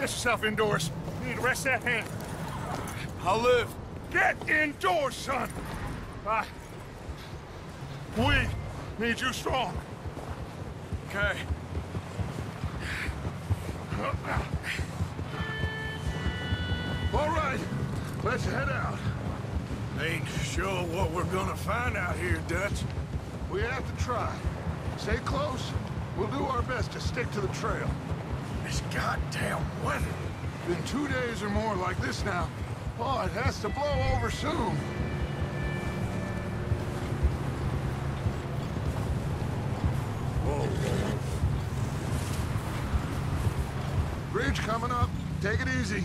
get yourself indoors. You need to rest that hand. I'll live. Get indoors, son. I... We need you strong. Okay. All right, let's head out. Ain't sure what we're gonna find out here, Dutch. We have to try. Stay close. We'll do our best to stick to the trail. This goddamn weather. Been two days or more like this now. Oh, it has to blow over soon. Whoa. Bridge coming up. Take it easy.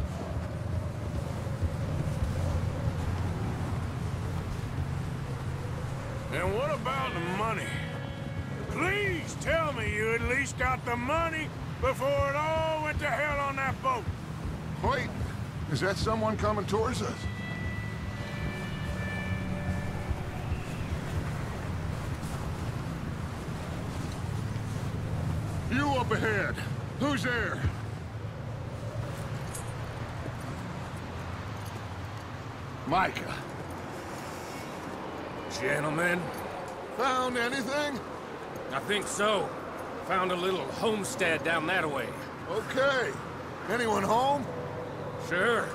And what about the money? Please tell me you at least got the money before it all went to hell on that boat. Wait, is that someone coming towards us? You up ahead. Who's there? Micah. Gentlemen, Found anything? I think so. Found a little homestead down that way. Okay. Anyone home? Sure.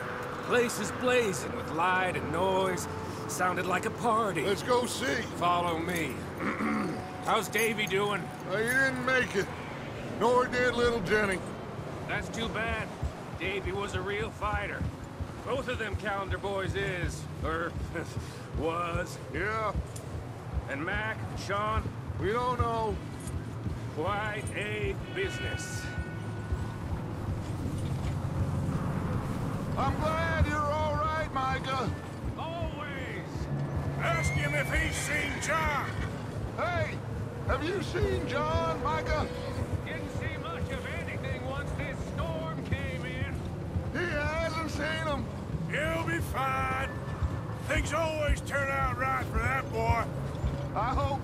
Place is blazing with light and noise. Sounded like a party. Let's go see. Follow me. How's Davy doing? Uh, you didn't make it. Nor did little Jenny. That's too bad. Davy was a real fighter. Both of them Callander boys is, or er, was. Yeah, And Mac, Sean, we don't know. quite a business. I'm glad you're all right, Micah. Always. Ask him if he's seen John. Hey, have you seen John, Micah? Didn't see much of anything once this storm came in. He hasn't seen him. He'll be fine. Things always turn out right for that boy. I hope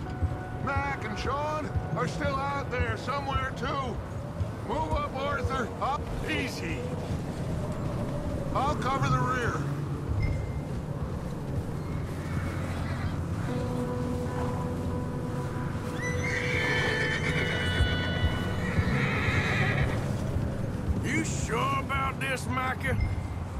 Mac and Sean are still out there somewhere, too. Move up, Arthur. Up easy. I'll cover the rear. You sure about this, Micah?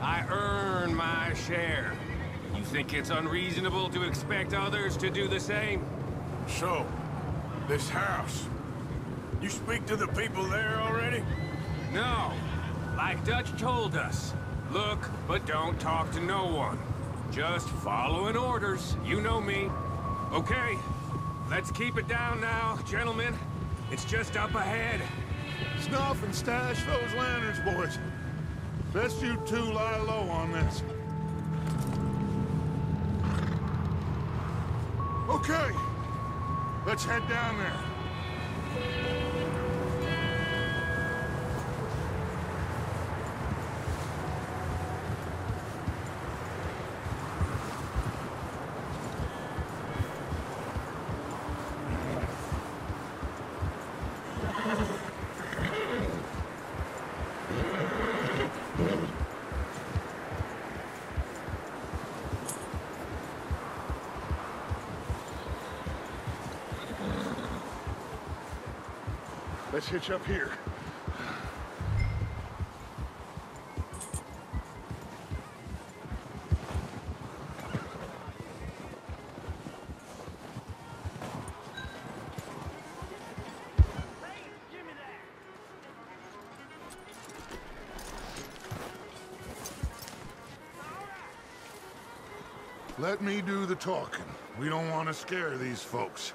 I earn my share. You think it's unreasonable to expect others to do the same? So, this house. You speak to the people there already? No. Like Dutch told us. Look, but don't talk to no one. Just following orders. You know me. Okay. Let's keep it down now, gentlemen. It's just up ahead. Snuff and stash those lanterns, boys. Best you two lie low on this. Okay. Let's head down there. Let's hitch up here. Let me do the talking. We don't want to scare these folks.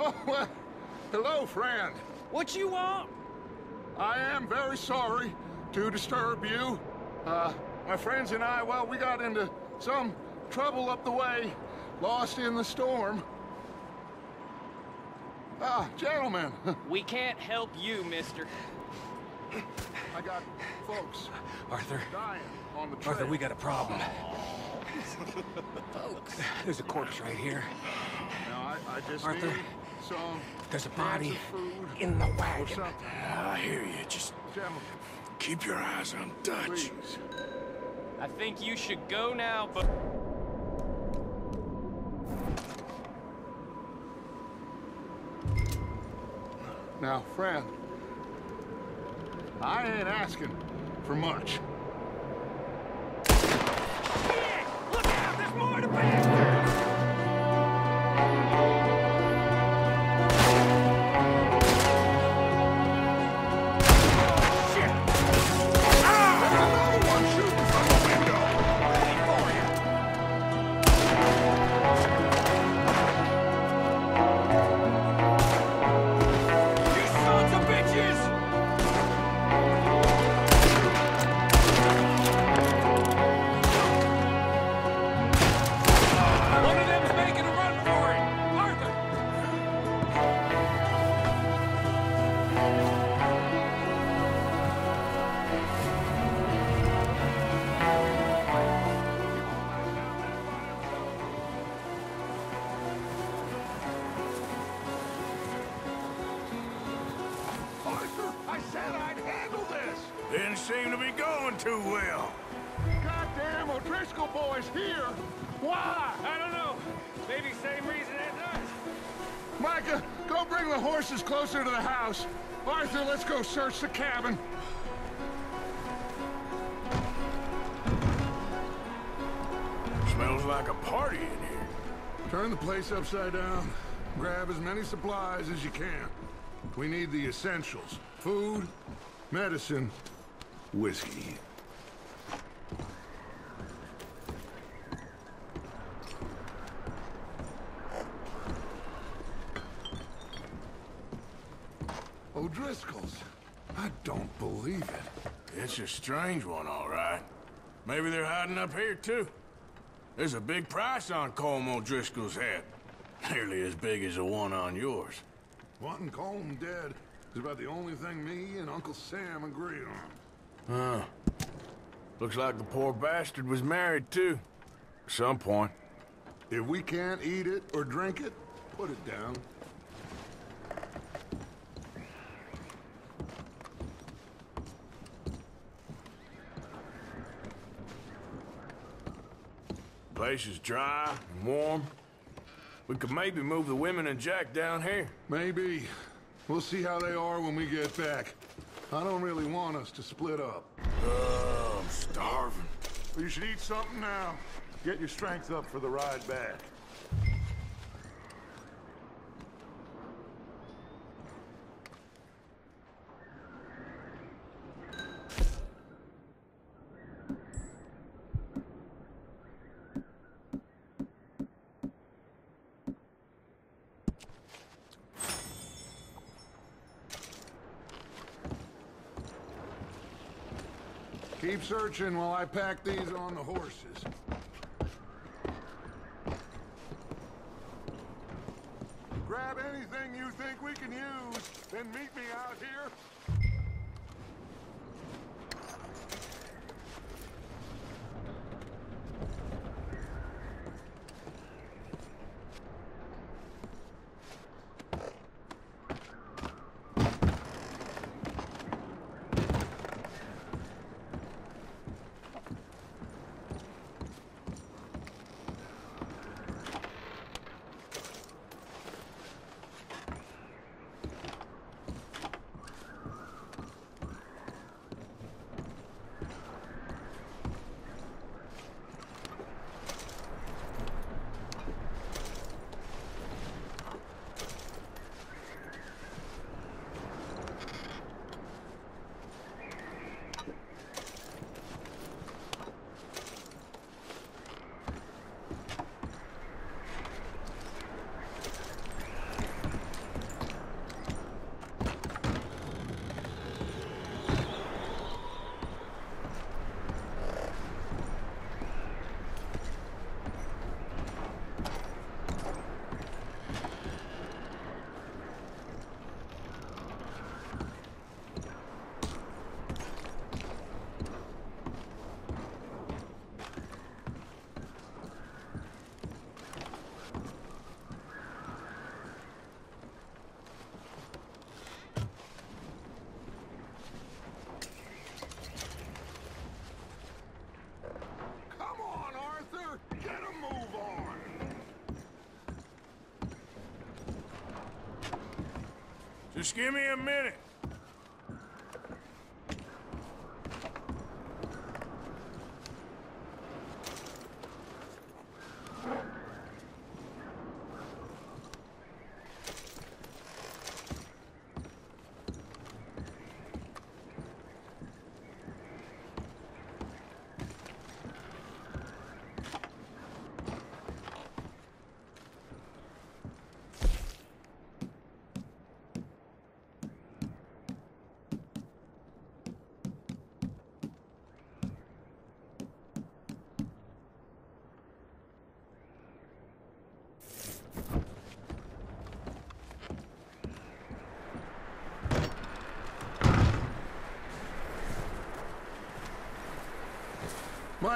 Oh, well, hello, friend. What you want? I am very sorry to disturb you. Uh, my friends and I, well, we got into some trouble up the way, lost in the storm. Ah, gentlemen, We can't help you, mister. I got folks Arthur, dying on the trail. Arthur, we got a problem. Folks. There's a corpse right here. Now, I, I just Arthur, need some There's a body in the or wagon. I hear you. Just Gentlemen, keep your eyes on Dutch. please. I think you should go now, but... Now, friend, I ain't asking for much. Look out! There's more to bag! The horses closer to the house. Arthur, let's go search the cabin. Smells like a party in here. Turn the place upside down. Grab as many supplies as you can. We need the essentials. Food, medicine, whiskey. O'Driscoll's. I don't believe a strange one, all right. Maybe they're hiding up here, too. There's a big price on Colm O'Driscoll's head. Nearly as big as the one on yours. Wanting Colm dead is about the only thing me and Uncle Sam agree on. Huh. Looks like the poor bastard was married, too. At some point. If we can't eat it or drink it, put it down. Place is dry and warm. We could maybe move the women and Jack down here. Maybe. We'll see how they are when we get back. I don't really want us to split up. Oh, I'm starving. You should eat something now. Get your strength up for the ride back. Keep searching while I pack these on the horses. Grab anything you think we can use, then meet me out here. Just give me a minute.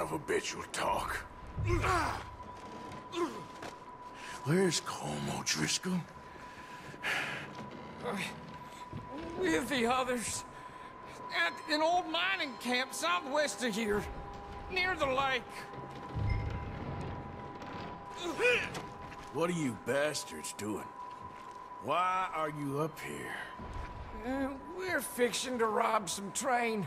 Son of a bitch will talk. Where's Colm O'Driscoll? With the others. At an old mining camp southwest of here. Near the lake. What are you bastards doing? Why are you up here? Uh, we're fixing to rob some train.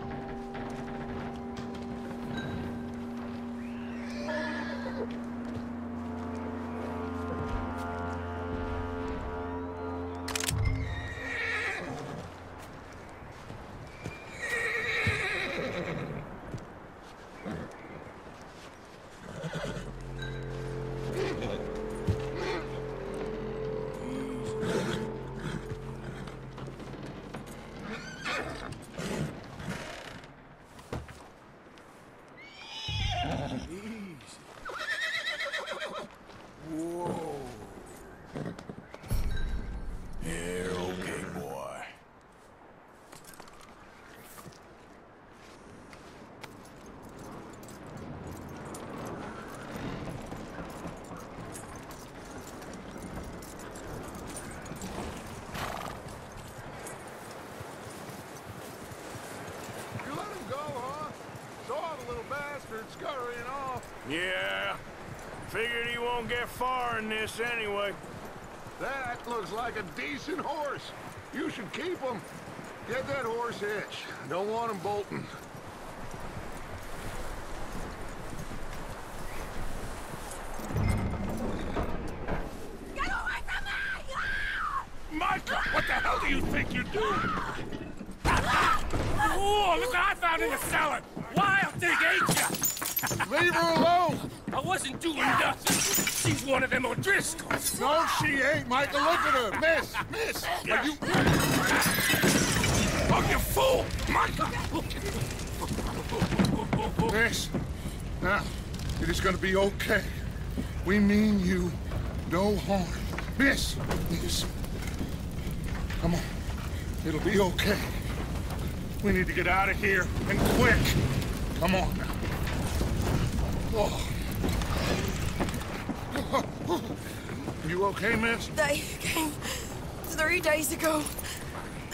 Bastard scurrying off. Yeah. Figured he won't get far in this anyway. That looks like a decent horse. You should keep him. Get that horse hitched. Don't want him bolting. Get away from me! Micah, what the hell do you think you're doing? Oh, look what I found in the cellar! Wild thing, ain't ya? Leave her alone! I wasn't doing nothing. She's one of No, she ain't, Micah. Look at her. Miss, miss. Are you... Oh, you fool! Micah! Miss. Now, it is gonna be okay. We mean you no harm. Miss, miss. Come on. It'll be okay. We need to get out of here, and quick. Come on now. Okay, miss? They came three days ago.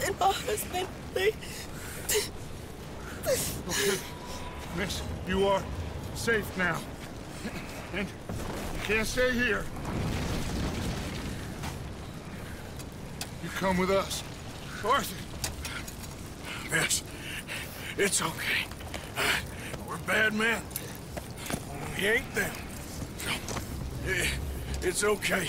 And my husband, they... Okay. Miss, you are safe now. And you can't stay here. You come with us. Arthur! Miss, it's okay. Uh, we're bad men. We ain't them. Eh, It's okay.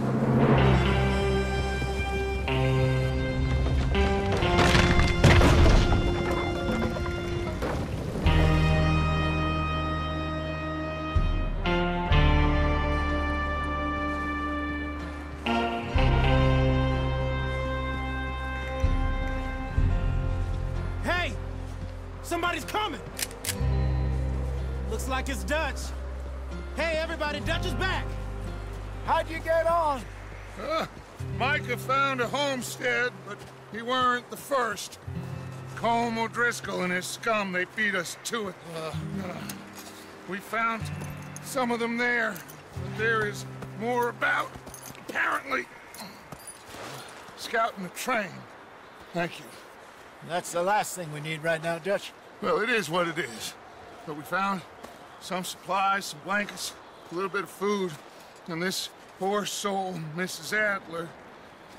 Found a homestead, but he weren't the first. Colm O'Driscoll and his scum, they beat us to it. Uh, we found some of them there, but there is more about, apparently. Scouting the train. Thank you. That's the last thing we need right now, Dutch. Well, it is what it is. But we found some supplies, some blankets, a little bit of food, and this poor soul, Mrs. Adler,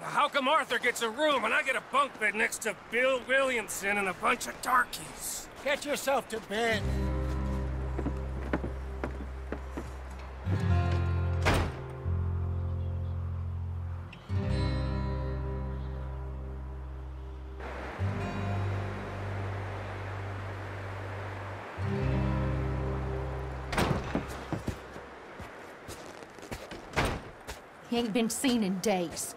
How come Arthur gets a room and I get a bunk bed next to Bill Williamson and a bunch of darkies? Get yourself to bed. He ain't been seen in days.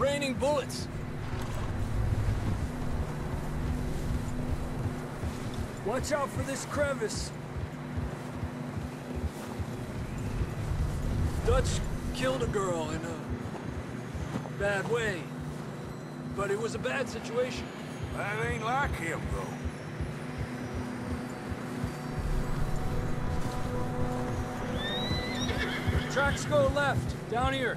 Raining bullets. Watch out for this crevice. Dutch killed a girl in a bad way. But it was a bad situation. That ain't like him, though. Tracks go left, down here.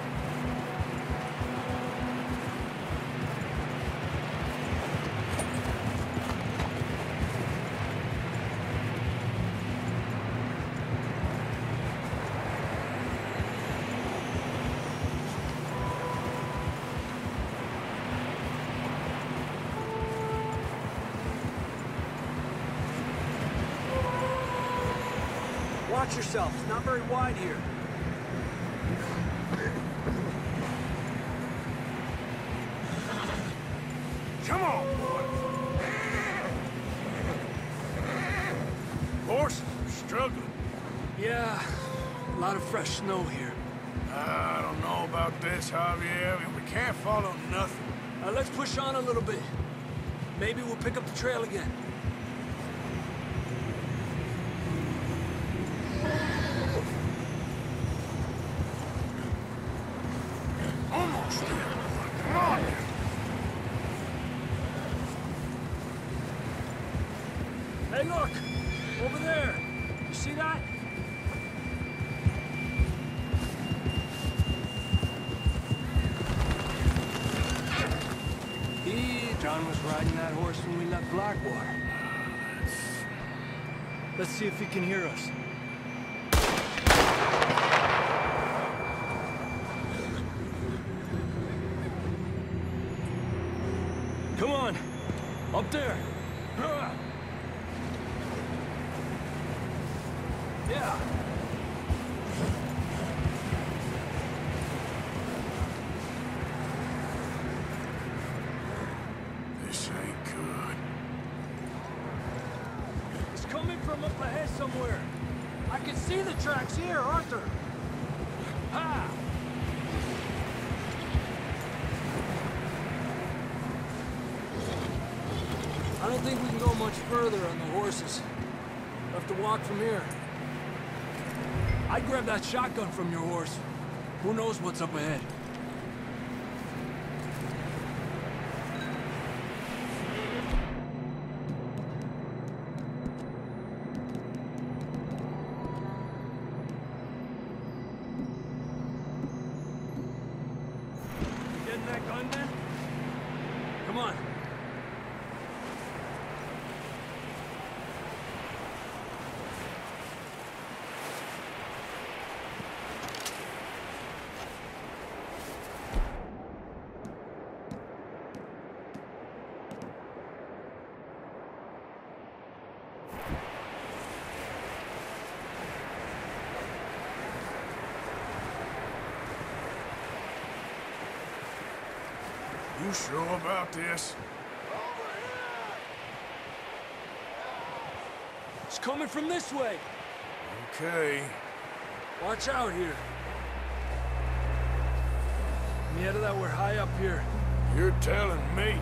Watch yourself. It's not very wide here. Come on, boy. Horses are struggling. Yeah, a lot of fresh snow here. I don't know about this, Javier. We can't follow nothing. Uh, let's push on a little bit. Maybe we'll pick up the trail again. Almost there, boy. Come on. Hey, look! Over there! You see that? He, John was riding that horse when we left Blackwater. Let's see if he can hear us. Come on! Up there! Yeah. Further on the horses. We'll have to walk from here. I'd grab that shotgun from your horse. Who knows what's up ahead? You sure about this? It's coming from this way. Okay. Watch out here. Mierda, we're high up here. You're telling me.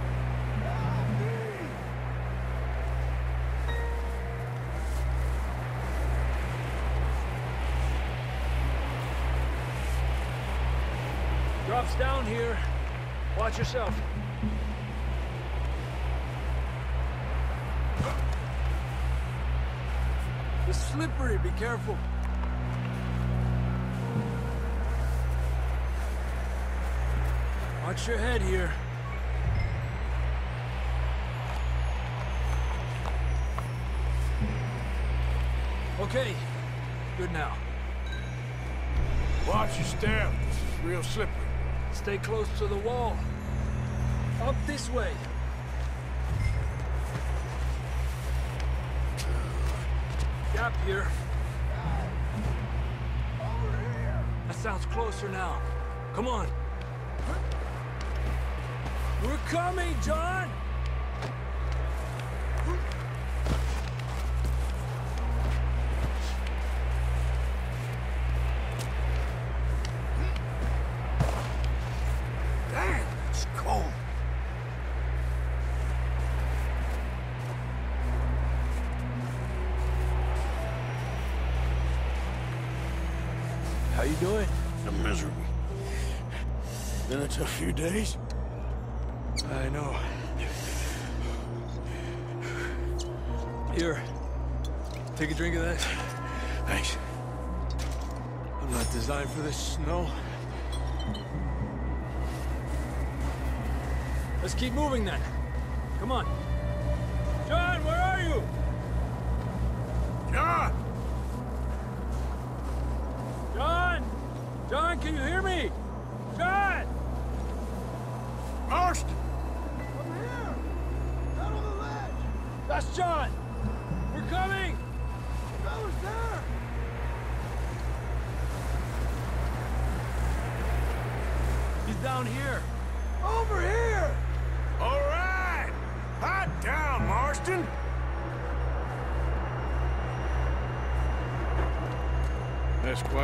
Drops down here. Watch yourself. It's slippery, be careful. Watch your head here. Okay, good now. Watch your step. This is real slippery. Stay close to the wall. Up this way. Gap here. That sounds closer now. Come on. We're coming, John! You doing? I'm miserable. Been a tough few days. I know. Here. Take a drink of that. Thanks. I'm not designed for this snow. Let's keep moving then. Come on.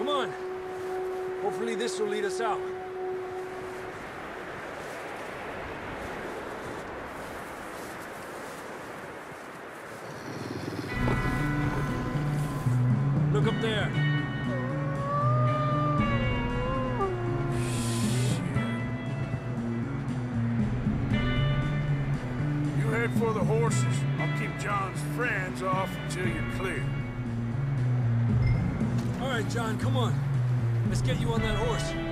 Come on. Hopefully this will lead us out. John, come on. Let's get you on that horse.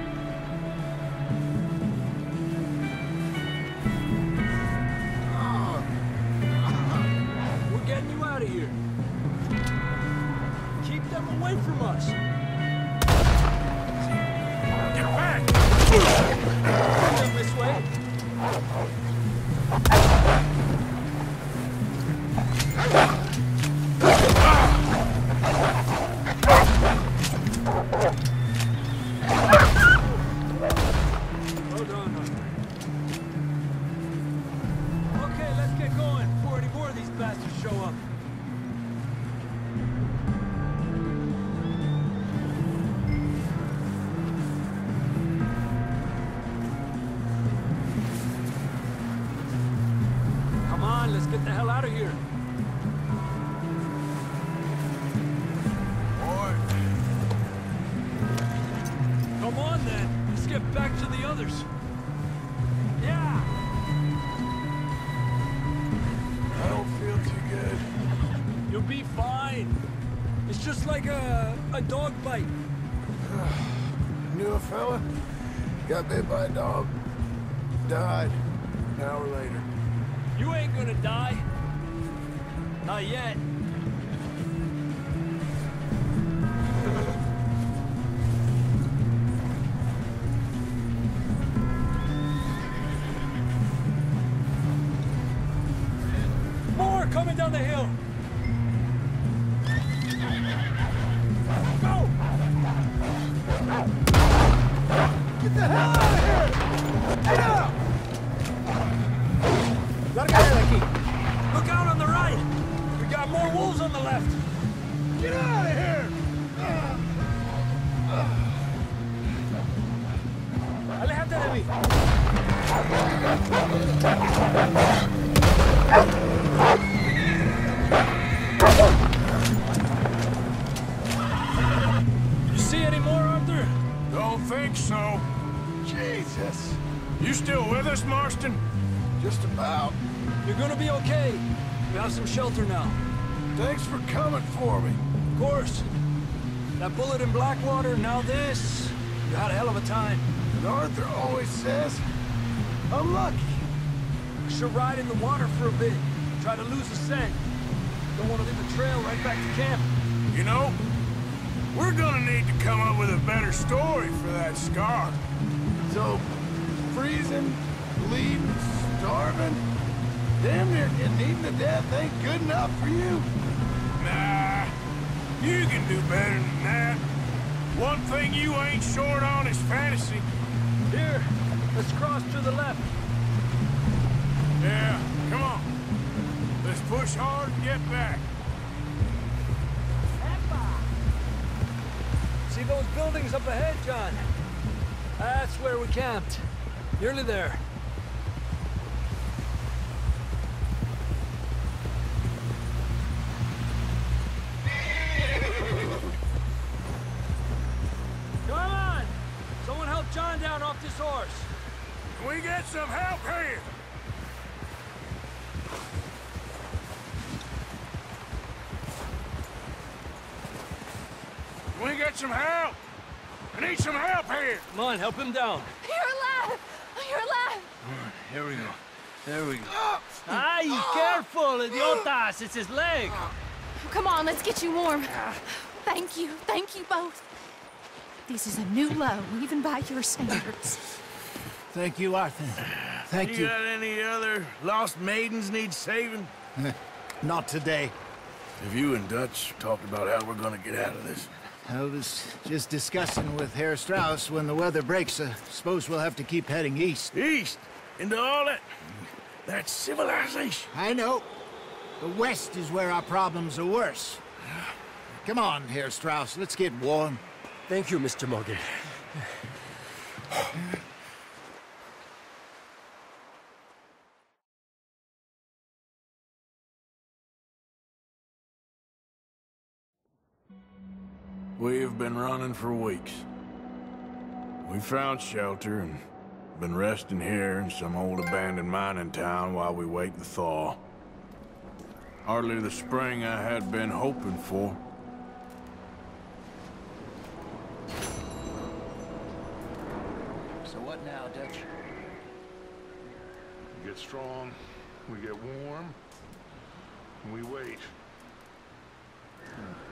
An hour later. You ain't gonna die. Not yet. We're gonna need to come up with a better story for that scar. So, freezing, bleeding, starving, damn near eaten to death ain't good enough for you. Nah, you can do better than that. One thing you ain't short on is fantasy. Here, let's cross to the left. Yeah, come on. Let's push hard and get back. See those buildings up ahead, John? That's where we camped. Nearly there. There we go. Ay, careful, idiotas! It's his leg. Come on, let's get you warm. Thank you, thank you both. This is a new low, even by your standards. Thank you, Arthur. Thank You you. got any other lost maidens need saving? Not today. Have you and Dutch talked about how we're gonna get out of this? I was just discussing with Herr Strauss when the weather breaks. I suppose we'll have to keep heading east. East? Into all that... that civilization? I know. The west is where our problems are worse. Come on, Herr Strauss. Let's get warm. Thank you, Mr. Morgan. We've been running for weeks. We found shelter and been resting here in some old abandoned mining town while we wait the thaw. Hardly the spring I had been hoping for. So what now, Dutch? We get strong, we get warm, and we wait. But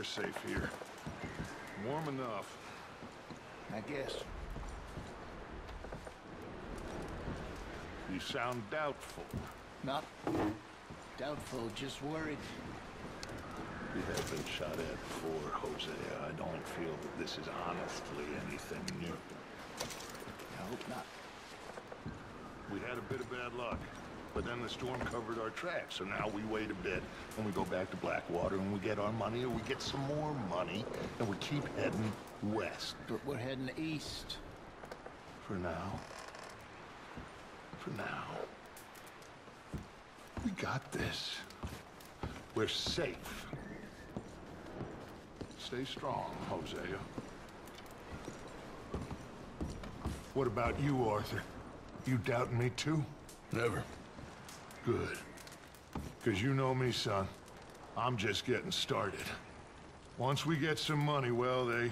we're safe here. Warm enough. I guess. You sound doubtful. Not doubtful, just worried. You have been shot at before, Hosea. I don't feel that this is honestly anything new. I hope not. We had a bit of bad luck, but then the storm covered our tracks, so now we wait a bit, and we go back to Blackwater, and we get our money, or we get some more money, and we keep heading west. But we're heading east. For now. For now. We got this. We're safe. Stay strong, Hosea. What about you, Arthur? You doubting me too? Never. Good. Because you know me, son. I'm just getting started. Once we get some money, well, they...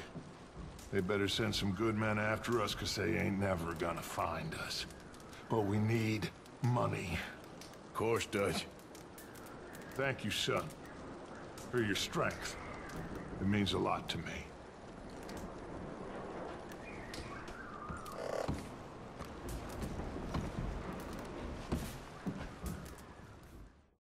They better send some good men after us, because they ain't never gonna find us. But we need money. Of course, Dutch. Thank you, son. For your strength. It means a lot to me.